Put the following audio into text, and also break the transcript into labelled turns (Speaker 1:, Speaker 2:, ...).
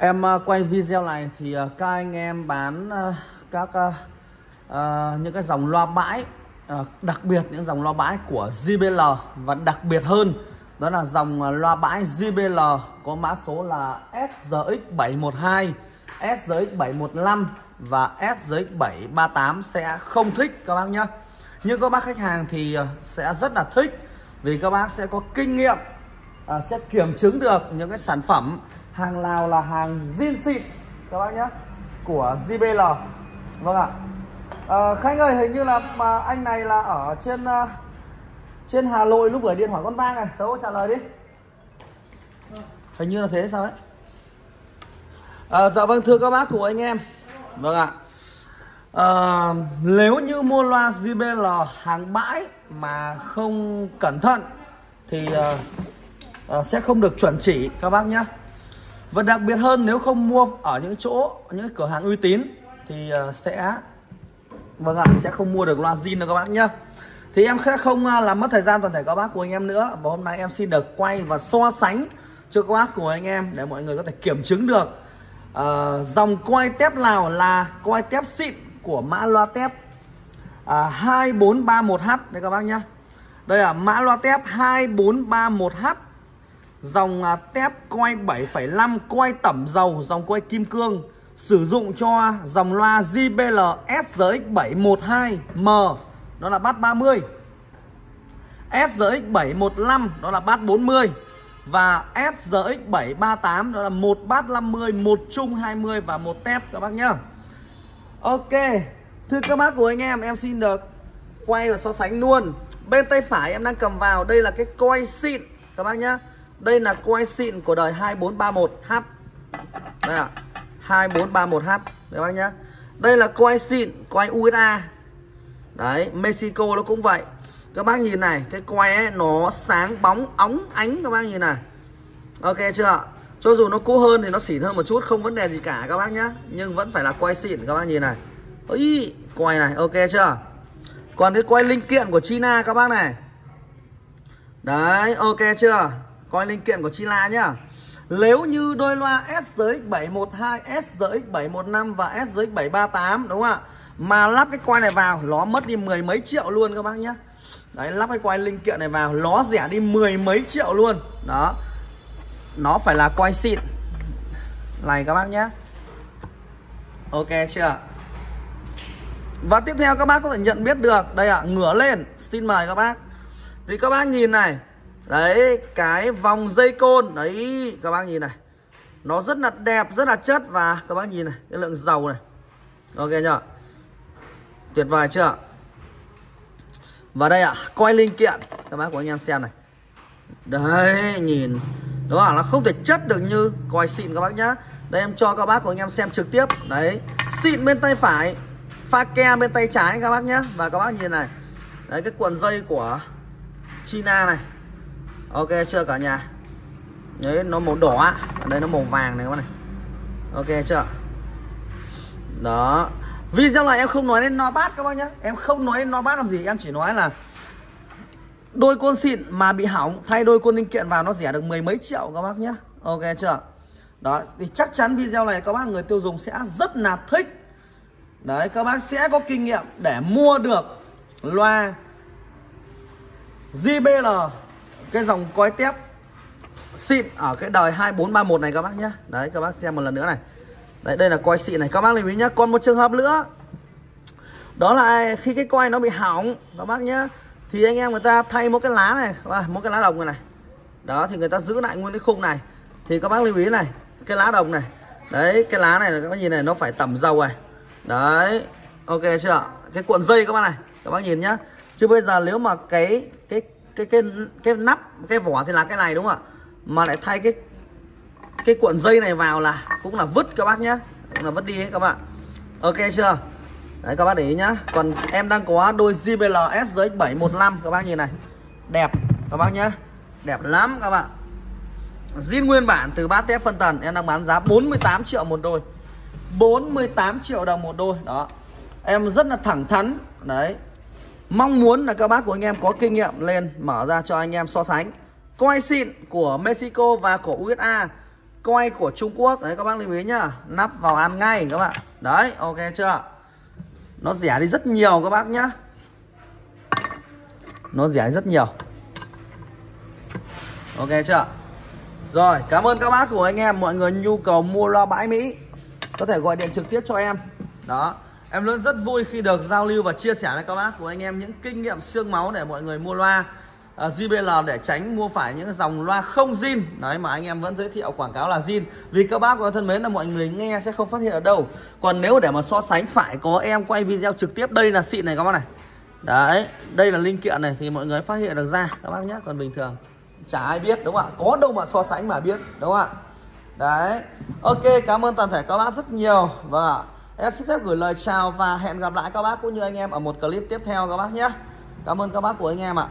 Speaker 1: Em ờ, quay video này thì ờ, các anh em bán ờ, các uh, những cái dòng loa bãi uh, đặc biệt những dòng loa bãi của JBL và đặc biệt hơn đó là dòng loa bãi JBL có mã số là SRX712, SRX715 và SRX738 sẽ không thích các bác nhé. Nhưng các bác khách hàng thì sẽ rất là thích vì các bác sẽ có kinh nghiệm à, sẽ kiểm chứng được những cái sản phẩm hàng Lào là hàng zin xịn các bác nhé của JBL vâng ạ. À, Khanh ơi hình như là mà anh này là ở trên uh, trên Hà Nội lúc vừa điện hỏi con vang này. Cháu trả lời đi. Hình như là thế sao ấy? À, dạ vâng thưa các bác của anh em. Vâng ạ. À, nếu như mua loa JBL hàng bãi mà không cẩn thận thì uh, Ờ, sẽ không được chuẩn chỉ các bác nhé và đặc biệt hơn nếu không mua ở những chỗ những cửa hàng uy tín thì ờ, sẽ vâng ạ sẽ không mua được loa zin đâu các bác nhá. Thì em sẽ không ờ, làm mất thời gian toàn thể các bác của anh em nữa và hôm nay em xin được quay và so sánh cho các bác của anh em để mọi người có thể kiểm chứng được uh, dòng quay tép nào là quay tép xịn của mã loa tép à, uh, 2431H đây các bác nhá. Đây là mã loa tép 2431H Dòng à, tép quay 7,5 quay tẩm dầu Dòng quay kim cương. Sử dụng cho dòng loa JBL SRX712M Đó là bát 30 SRX715 Đó là bát 40 Và SRX738 Đó là một bát 50 một chung 20 và một tép các bác nhá. Ok Thưa các bác của anh em Em xin được quay và so sánh luôn. Bên tay phải em đang cầm vào Đây là cái coi xịn các bác nhá đây là quay xịn của đời 2431H Đây ạ à, 2431H Đấy bác nhá. Đây là quay xịn, quay USA Đấy, Mexico nó cũng vậy. Các bác nhìn này, cái quay ấy nó sáng bóng óng ánh các bác nhìn này. Ok chưa Cho dù nó cũ hơn thì nó xỉn hơn một chút Không vấn đề gì cả các bác nhá. Nhưng vẫn phải là quay xịn các bác nhìn này. Ôi, quay này, ok chưa? Còn cái quay linh kiện của China các bác này. Đấy, ok chưa? Coi linh kiện của Chila nhá. Nếu như đôi loa SRX712, SRX715 và SRX738 đúng không ạ? Mà lắp cái quay này vào Nó mất đi mười mấy triệu luôn các bác nhá. Đấy lắp cái quay linh kiện này vào Nó rẻ đi mười mấy triệu luôn. Đó. Nó phải là quay xịn. Này các bác nhá. Ok chưa? Và tiếp theo các bác có thể nhận biết được. Đây ạ, à, ngửa lên. Xin mời các bác. Thì các bác nhìn này. Đấy cái vòng dây côn. Đấy các bác nhìn này. Nó rất là đẹp rất là chất Và các bác nhìn này cái lượng dầu này. Ok chưa Tuyệt vời chưa? Và đây ạ à, Quay linh kiện. Các bác của anh em xem này. Đấy nhìn. Đó là không thể chất được như quay xịn các bác nhá. Đây em cho các bác của anh em xem trực tiếp. Đấy Xịn bên tay phải Pha ke bên tay trái các bác nhá. Và các bác nhìn này. Đấy cái cuộn dây của China này ok, chưa cả nhà. Đấy, nó màu đỏ ở đây, nó màu vàng này các bạn này. Ok, chưa? Đó. Video này em không nói đến no bát các bác nhé em không nói đến no bát làm gì. Em chỉ nói là đôi côn xịn mà bị hỏng, thay đôi côn linh kiện vào nó rẻ được mười mấy triệu các bác nhé ok, chưa? Đó, thì chắc chắn video này các bác, người tiêu dùng sẽ rất là thích. Đấy, các bác sẽ có kinh nghiệm để mua được loa JBL cái dòng coi tép xịn ở cái đời 2431 này các bác nhé Đấy, các bác xem một lần nữa này. Đấy, đây là coi xịn này. Các bác lưu ý nhé Còn một trường hợp nữa. Đó là khi cái coi nó bị hỏng, các bác nhé Thì anh em người ta thay một cái lá này Một cái lá đồng này này. Đó, thì người ta giữ lại nguyên cái khung này. Thì các bác lưu ý này, Cái lá đồng này. Đấy, cái lá này, các bác nhìn này, nó phải tẩm dầu này. Đấy, Ok chưa Cái cuộn dây các bác này, Các bác nhìn nhá. Chứ bây giờ nếu mà cái cái cái cái cái nắp, cái vỏ thì là cái này đúng không ạ? Mà lại thay cái cái cuộn dây này vào là cũng là vứt các bác nhá. Cũng là vứt đi ấy các bạn. Ok chưa? Đấy, các bác để ý nhá. Còn em đang có đôi JBL SX715 các bác nhìn này. Đẹp, các bác nhá. Đẹp lắm các bạn. Zin nguyên bản từ bát tép phân tần. Em đang bán giá 48 triệu một đôi. 48 triệu đồng một đôi. Đó. Em rất là thẳng thắn. Đấy. Mong muốn là các bác của anh em có kinh nghiệm lên mở ra cho anh em so sánh. Coi xịn của Mexico và của USA coi của Trung Quốc. Đấy, các bác lưu ý nhá. Nắp vào ăn ngay, các bạn. Đấy, ok chưa? Nó rẻ đi rất nhiều, các bác nhá. Nó rẻ rất nhiều. Ok chưa? Rồi, cảm ơn các bác của anh em. Mọi người nhu cầu mua loa bãi Mỹ, có thể gọi điện trực tiếp cho em. Đó em luôn rất vui khi được giao lưu và chia sẻ với các bác của anh em những kinh nghiệm xương máu để mọi người mua loa. À, uh, JBL để tránh mua phải những dòng loa không zin. Đấy mà anh em vẫn giới thiệu quảng cáo là zin. Vì các bác có thân mến là mọi người nghe sẽ không phát hiện ở đâu. Còn nếu để mà so sánh phải có em quay video trực tiếp đây là xịn này các bác này. Đấy đây là linh kiện này thì mọi người phát hiện được ra các bác nhé còn bình thường chả ai biết đúng không ạ? Có đâu mà so sánh mà biết đúng không ạ? Đấy ok cảm ơn toàn thể các bác rất nhiều. Vâng và em xin phép gửi lời chào và hẹn gặp lại các bác cũng như anh em ở một clip tiếp theo các bác nhé. Cảm ơn các bác của anh em ạ.